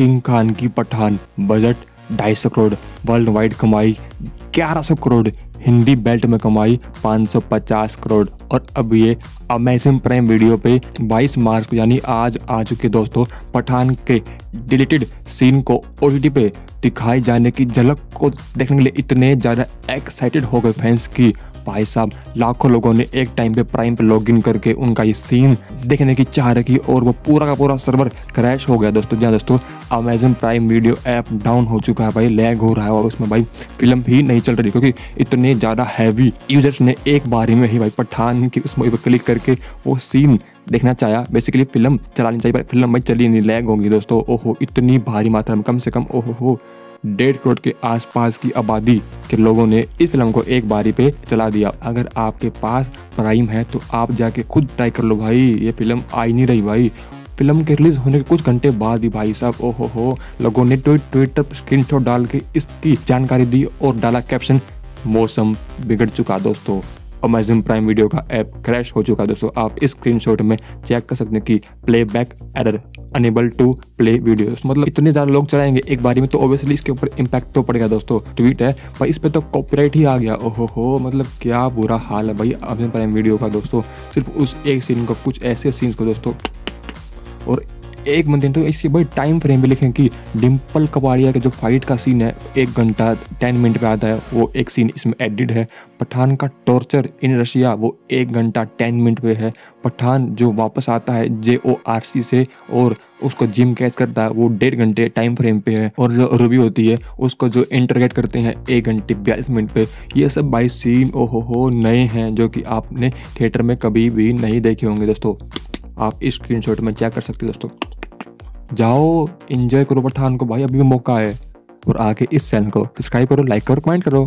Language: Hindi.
किंग खान की पठान, बजट ढाई सौ करोड़ वर्ल्ड वाइड कमाई ग्यारह सौ करोड़, हिंदी बेल्ट में कमाई 550 करोड़ और अब ये अमेजिंग प्राइम वीडियो पे 22 मार्च को, यानी आज आ चुके दोस्तों, पठान के डिलीटेड सीन को ओ पे दिखाई जाने की झलक को देखने के लिए इतने ज़्यादा एक्साइटेड हो गए फैंस की। भाई साहब, लाखों लोगों ने एक टाइम पे प्राइम पे लॉगिन करके उनका ये सीन देखने की चाह रखी और वो पूरा का पूरा सर्वर क्रैश हो गया दोस्तों। जहाँ दोस्तों Amazon Prime video app down हो चुका है भाई लैग हो रहा है और उसमें भाई फ़िल्म ही नहीं चल रही क्योंकि इतने ज़्यादा हैवी यूज़र्स ने एक बारी में ही भाई पठान की उस मूवी पर क्लिक करके वो सीन देखना चाहा। बेसिकली फ़िल्म चलानी चाहिए फ़िल्म भाई चली नहीं लैग होगी दोस्तों। ओहो, इतनी भारी मात्रा में, कम से कम, ओहो डेढ़ करोड़ के आसपास की आबादी के लोगों ने इस फ़िल्म को एक बारी पे चला दिया। अगर आपके पास प्राइम है तो आप जाके खुद ट्राई कर लो भाई। ये फ़िल्म आई नहीं रही भाई। फ़िल्म के रिलीज़ होने के कुछ घंटे बाद ही भाई साहब ओहो हो लोगों ने ट्वीट ट्विटर पर स्क्रीन डाल के इसकी जानकारी दी और डाला कैप्शन मौसम बिगड़ चुका दोस्तों। अमेजन प्राइम वीडियो का ऐप क्रैश हो चुका है दोस्तों। आप इस स्क्रीनशॉट में चेक कर सकते हैं कि playback error unable to play video मतलब इतने ज़्यादा लोग चलाएँगे एक बारी में तो ऑब्वियसली इसके ऊपर इम्पैक्ट तो पड़ेगा दोस्तों। ट्वीट है, पर इस पर तो कॉपीराइट ही आ गया। ओहो हो मतलब क्या बुरा हाल है भाई अमेजन प्राइम वीडियो का दोस्तों। सिर्फ़ उस एक सीन को, कुछ ऐसे सीन को दोस्तों। और एक मंथ तो इसके भाई टाइम फ्रेम भी लिखें कि डिम्पल कपाड़िया का जो फाइट का सीन है, एक घंटा टेन मिनट पे आता है, वो एक सीन इसमें एडिड है। पठान का टॉर्चर इन रशिया वो एक घंटा टेन मिनट पे है। पठान जो वापस आता है जे ओ आर सी से और उसको जिम कैच करता है, वो डेढ़ घंटे टाइम फ्रेम पे है और जो रूबी होती है, उसको जो इंटरगेट करते हैं एक घंटे बयालीस मिनट पे। ये सब बाई सीन ओहो हो नए हैं, जो कि आपने थिएटर में कभी भी नहीं देखे होंगे, दोस्तों। आप इस स्क्रीनशॉट में चेक कर सकते हो, दोस्तों। जाओ इंजॉय करो पठान को भाई, अभी भी मौका है। और आके इस चैनल को सब्सक्राइब करो लाइक करो कमेंट करो।